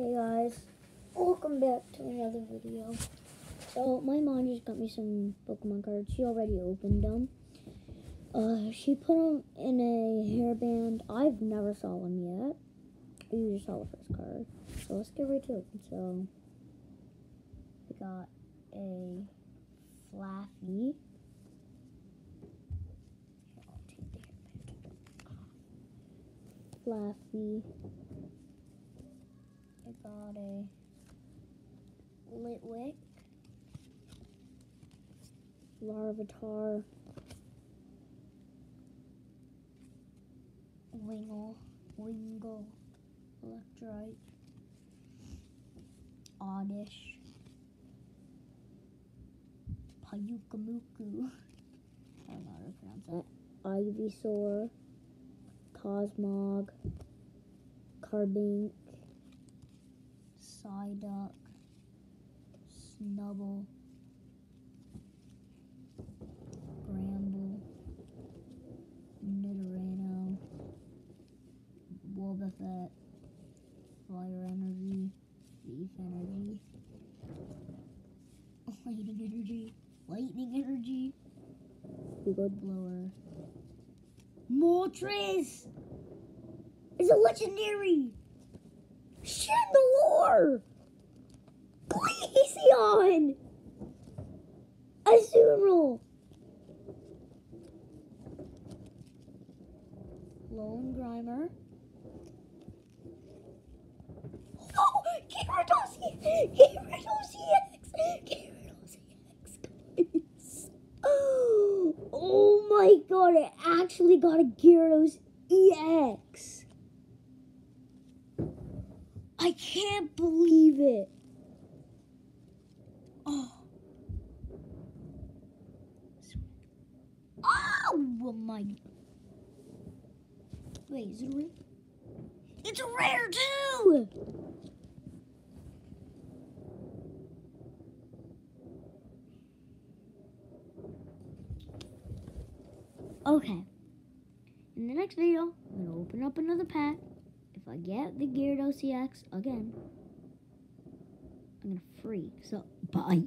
Hey guys, welcome back to another video. So my mom just got me some Pokemon cards. She already opened them. Uh, she put them in a hairband. I've never saw one yet. You just saw the first card. So let's get right to it. So we got a Flaaffy. Flaaffy. Got a Litwick, Larvitar, Wingull, Wingull, Electrike, Oddish, Payukamuku, I don't know how to pronounce that, Ivysaur, Cosmog, Carbink, Psyduck, Snubbull, Bramble, Nidorino, Wobbuffet, Fire Energy, Leaf Energy, Lightning Energy, Lightning Energy, Big Old Blower, Moltres! It's a legendary! Chandelure! Glaceon! Azumarill! Lone Grimer. Oh! Gyarados! Gyarados EX! Gyarados EX, guys! Oh my god, I actually got a Gyarados EX! I can't believe it. Oh. Oh my. Wait, is it rare? It's rare too! Okay. In the next video, I'm going to open up another pack. I get the Gyarados EX again, I'm gonna freak. So, bye.